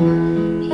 Yeah.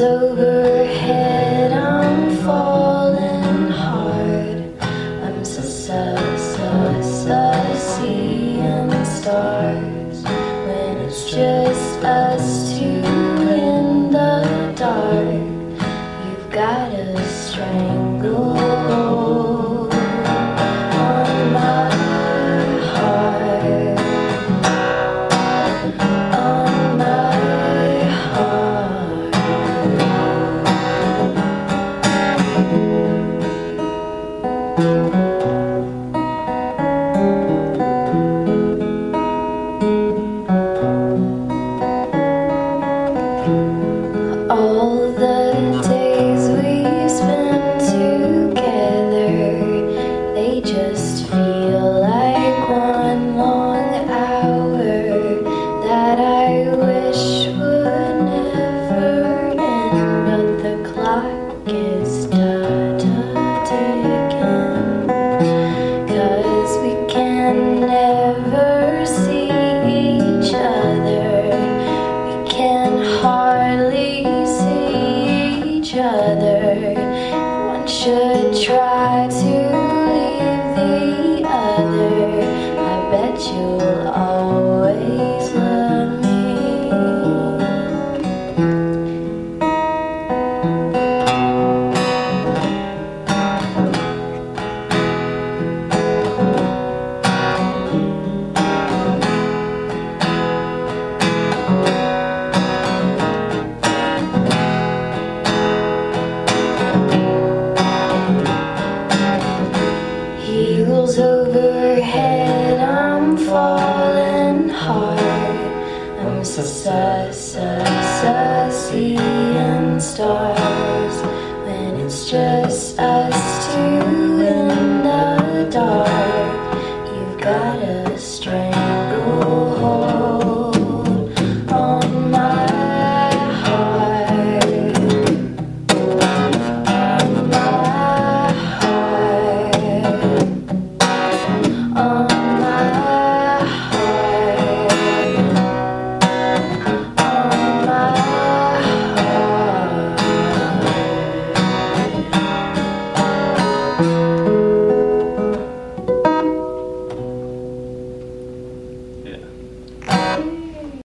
over All the days we spend together, they just feel like Success, success, so sad, seeing stars.